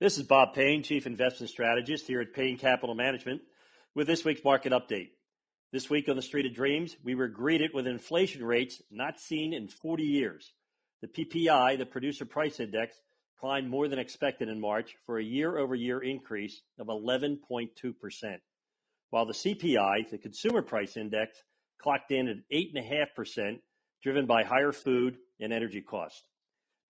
This is Bob Payne, Chief Investment Strategist here at Payne Capital Management, with this week's market update. This week on the Street of Dreams, we were greeted with inflation rates not seen in 40 years. The PPI, the Producer Price Index, climbed more than expected in March for a year over year increase of 11.2%, while the CPI, the Consumer Price Index, clocked in at 8.5%, driven by higher food and energy costs.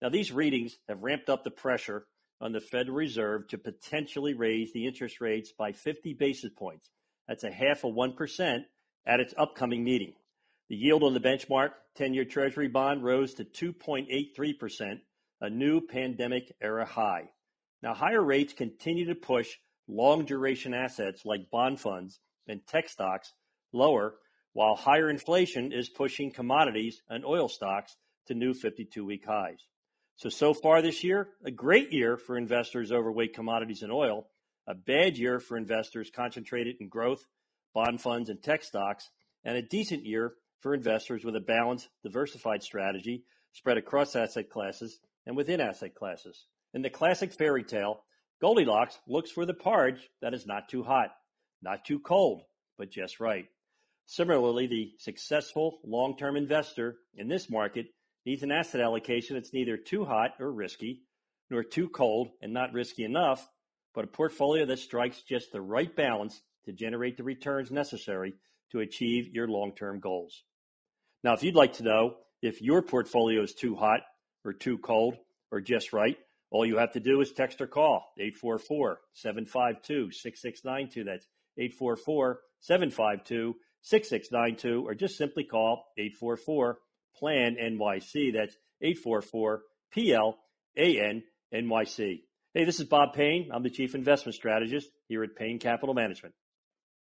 Now, these readings have ramped up the pressure on the Federal Reserve to potentially raise the interest rates by 50 basis points. That's a half of 1% at its upcoming meeting. The yield on the benchmark 10 year Treasury bond rose to 2.83%, a new pandemic era high. Now, higher rates continue to push long duration assets like bond funds and tech stocks lower, while higher inflation is pushing commodities and oil stocks to new 52 week highs. So, so far this year, a great year for investors overweight commodities and oil, a bad year for investors concentrated in growth, bond funds, and tech stocks, and a decent year for investors with a balanced, diversified strategy spread across asset classes and within asset classes. In the classic fairy tale, Goldilocks looks for the porridge that is not too hot, not too cold, but just right. Similarly, the successful long term investor in this market needs an asset allocation that's neither too hot or risky, nor too cold and not risky enough, but a portfolio that strikes just the right balance to generate the returns necessary to achieve your long term goals. Now, if you'd like to know if your portfolio is too hot or too cold or just right, all you have to do is text or call 844 752 6692. That's 844 752 6692, or just simply call 844 Plan NYC. That's 844 PLAN NYC. Hey, this is Bob Payne. I'm the Chief Investment Strategist here at Payne Capital Management.